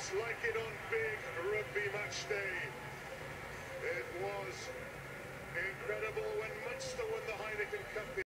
just like it on big rugby match day. It was incredible when Munster won the Heineken Cup.